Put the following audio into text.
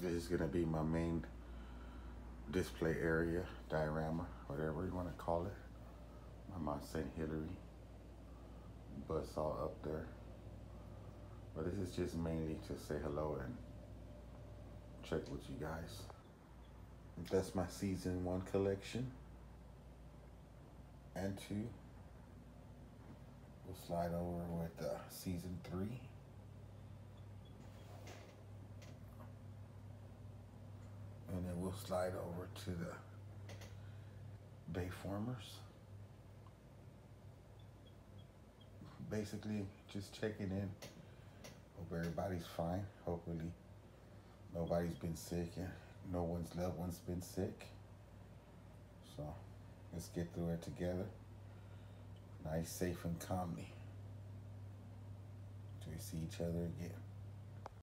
this is gonna be my main display area, diorama, whatever you wanna call it. My Mount St. Hilary bus all up there. But this is just mainly to say hello and check with you guys. That's my season one collection. And two. We'll slide over with uh, season we'll slide over to the Bayformers. Basically, just checking in. Hope everybody's fine. Hopefully, nobody's been sick and no one's loved one's been sick. So, let's get through it together. Nice, safe, and calmly. Till we see each other again.